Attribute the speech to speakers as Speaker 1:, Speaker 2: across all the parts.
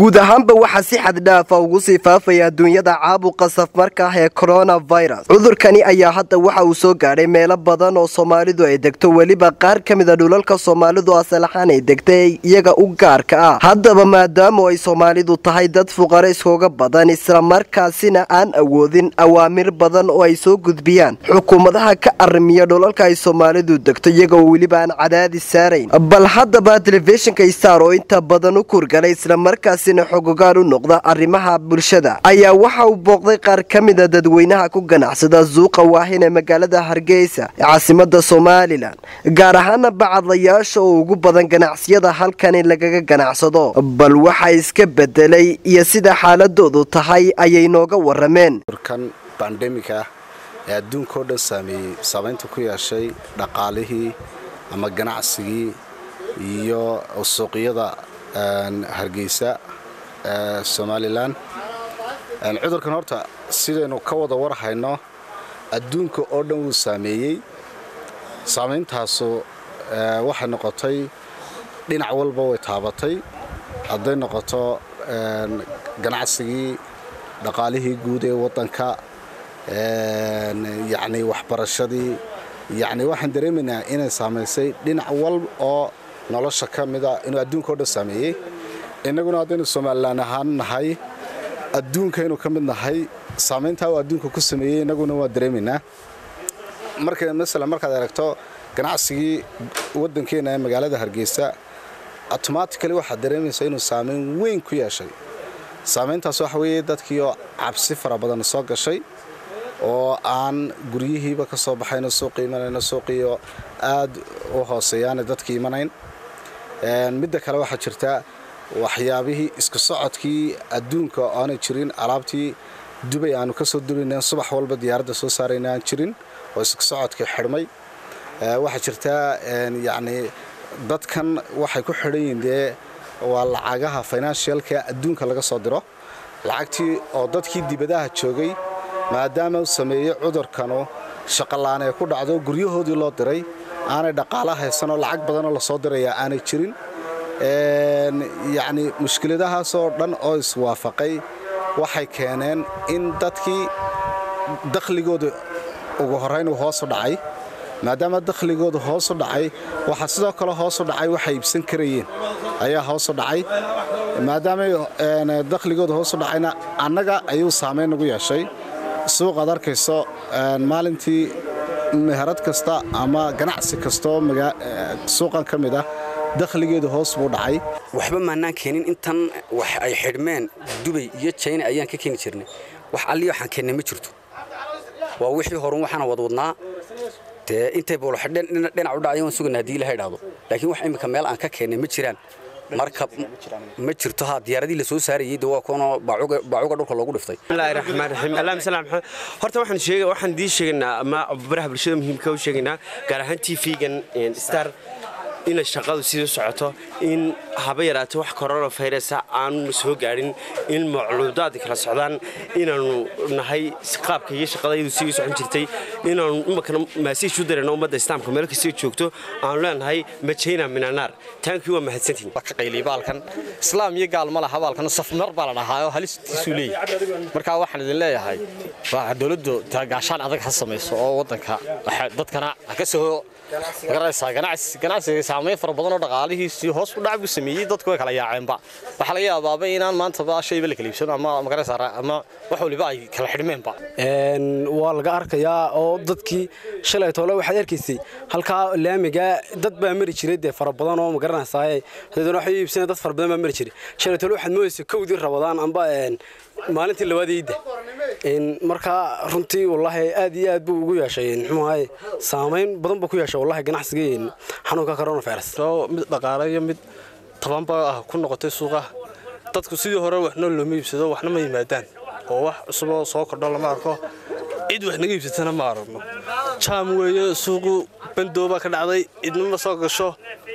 Speaker 1: guud ahaanba waxaa si xaddhaafa ugu sii faafaya adduunyada caabuqa safmarka ee coronavirus. Cudurkani ayaa hadda waxa uu soo gaadhay meelo badan oo soomaalidu ay degto. Weliba qaar ka mida dhulalka soomaalidu asalaxaan ay degtay iyaga u gaarka ah. Haddaba maadaama ay soomaalidu tahay dad fuqaro iskooga badan islamarkaasina aan awoodin awaamir badan oo ay soo gudbiyaan. Xukuumadaha ka arrimiya dhulalka ay soomaalidu degto iyagoo weliba aan cadaadis saarayn. Bal haddaba telefishinka star oo inta badan u kurgalay islamarkaasina xogogaan u noqda arrimaha bulshada. Ayaa waxa uu booqday qaar ka mida dadweynaha ku ganacsada suuqa waahin ee magaalada hargeysa ee caasimada somalilan gaar ahaana bacadlayaasha oo ugu badan ganacsiyada halkani lagaga ganacsado. Bal waxa iska bedelay iyo sida xaaladoodu tahay ayay nooga warameen
Speaker 2: bandemika ee adduunkao dhan saameeyey saamaynta ku yeeshay dhaqaalihii ama ganacsigii iyo suuqyada hargeysa somalilan cudurkan horta sidaynu ka wada war hayno adduunka oo dhan wuu saameeyey. Saameyntaasu waxay noqotay dhinac walba way taabatay. Hadday noqoto ganacsigii dhaqaalihii guud ee waddanka yacni waxbarashadii. Yacni waxaan dareemaynaa inay saamaysay dhinac walb oo nolosha ka mida inuu adduunka o dhan saameeyey innaguna haddaynu somalilan ahaan nahay adduunkaynu ka mid nahay saamayntaa uu adduunka ku sameeyey innaguna waa dareemaynaa marka masalan markaad aragto ganacsigii waddankeenna ee magaalada hargeysa automatically waxaad dareemaysaa inuu saamayn weyn ku yeeshay. Saamayntaas waxa weeye dadkii oo cabsi fara badan soo gashay oo aan guryihiiba ka soo baxayno suuqi imanayno suuqiioo aad u hooseeyaana dadkii imanayn. Midda kale waxaa jirta waxyaabihii isku socodkii adduunka aanay jirin. Alaabtii dubay aanu ka soo subax walba diyaaradda soo saarayna aan jirin oo isku socodkii xidhmay. Waxaa jirtaa yacni dadkan waxay ku xidhan yihiin dee waa lacagaha financialka adduunka laga soo diro. Lacagtii oo dadkii dibadaha joogay maadaama uu sameeyey cudurkanu shaqolaan ee ku dhacdo guryahoodii loo diray aanay dhaqaala haysanoo lacag badanoo la soo diraya aanay jirin yacni mushkiladahaasoo dhan oo iswaafaqay waxay keeneen in dadkii dakhligooda ugu horrayn uu hoosu dhacay. Maadaama dakhligooda hoosu dhacay waxaa sidoo kale hoosu dhacay waxay iibsan karayeen. Ayaa hoosu dhacay. Maadaamay dakhligooda hoosu dhacayna annaga ayuu saamayn nagu yeeshay. Suuqaad arkayso maalintii meherad kasta ama ganacsi kastoo suuqan ka mid ah dakhligeedu hoos buu dhacay.
Speaker 3: Waxba maanaan keenin intan wax ay xidhmeen dubay iyo jayna ayaan ka keeni jirnay. Wax allii waxaan keennay ma jirto. Waa wixii horun waxaana wadwadnaa. Dee intay buulaxidheen dhinac u dhacay waan sugana haddii ilaha idhaahdo laakiin wax imminka meel aan ka keennay ma jiraan. Marka ma jirto ha diyaaradii la soo saarayay de waa kuwanoo baacuga dhulka loogu dhiftay.
Speaker 4: Bismillahi raxmaan raxiim allahumma salli ala horta waxaan sheegay waxaan dii sheegaynaa ama baraha bulshada muhiimka u sheegaynaa gaar ahaan tv-gan star inay shaqadu sidii socoto in haba yaraatay wax coronavirus aanu soo gaadhin in macluudaad kala socdaan inaanu nahay qaabka iyo shaqadayadu sidii socon jirtay inaanu imakana maasiij u darayno ummadda islaamka meel kastay joogto aanu leenahay majayna minanaar taankii waa mahadsantihin
Speaker 5: ka qayliy baalkan islaam iyo gaal ma laha baalkan safmar baa la dhahaayo halistiisuu leeyahay markaa waxaan idin leeyahay waa dowladdu gaashaan adag ha samayso oo waddanka dadkana ha ka soo ganacsiga saamayn fara badan oo dhaqaalihiisii hoos u dhac buu sameeyey dadku way kala yaaceenba waxaa laga yaabaaba inaan maantaba shayba la kala iibsano ama magaraysaa ama wax waliba ay kala xidhmeenba
Speaker 6: waa laga arkayaa oo dadkii shalay toole waxaad arkaysay halkaa laamiga dad baa mari jiray dee fara badan oo magaranaysaa haddana waxay iibsanay dad fara badan baa mari jiray shalay toole waxaad moodaysa kowdii rabadaan amba maalintii labaad iidda markaa runtii wallaahi aad iyo aad buu ugu yeeshay. Muxuu ahaye saamayn badan buu ku yeeshay wallahi ganacsiga xanuunka coronavirus.
Speaker 5: Mid dhaqaale iyo mid tabanba ah ku noqotay suuqa. Dadku sidii hore waxna looma iibsado waxna ma yimaadaan. Oo wax cusuboo soo kordho lama arko. Cid wax naga iibsatana ma aragno. Jaam weeye suuqu bandoobaa ka dhacday cidnama soo gasho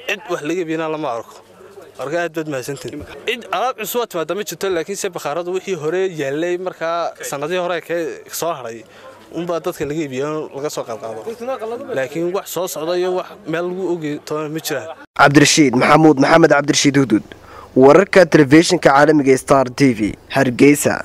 Speaker 5: cid wax laga iibinaa lama arko marka aad baad mahadsantiin cid alaab cusub waa timaada ma jirto laakiinse bakhaaradu wixii hore yaallay markaa sanadihii hore ka soo hadhay unbaa dadka laga iibiya laga soo qaadqaado. Laakiin wax soo socda iyo wax meel lagu ogi toona ma jiraan
Speaker 1: cabdirashiid maxamuud maxamed cabdirashiid hudud wararka telefishinka caalamiga star t v hargeysa